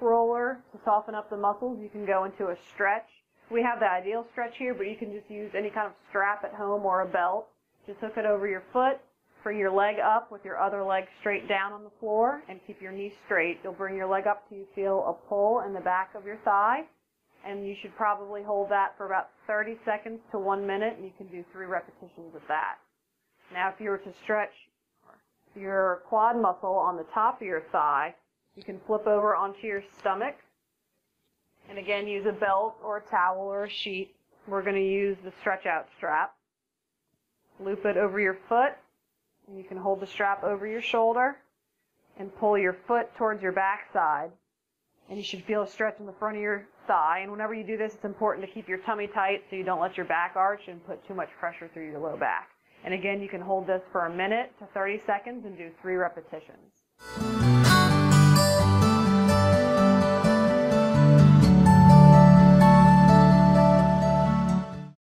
roller to soften up the muscles. You can go into a stretch. We have the ideal stretch here, but you can just use any kind of strap at home or a belt. Just hook it over your foot, bring your leg up with your other leg straight down on the floor, and keep your knee straight. You'll bring your leg up till you feel a pull in the back of your thigh, and you should probably hold that for about 30 seconds to one minute, and you can do three repetitions of that. Now, if you were to stretch your quad muscle on the top of your thigh, you can flip over onto your stomach. And again, use a belt or a towel or a sheet. We're going to use the stretch out strap. Loop it over your foot. And you can hold the strap over your shoulder and pull your foot towards your backside. And you should feel a stretch in the front of your thigh. And whenever you do this, it's important to keep your tummy tight so you don't let your back arch and put too much pressure through your low back. And again, you can hold this for a minute to 30 seconds and do three repetitions.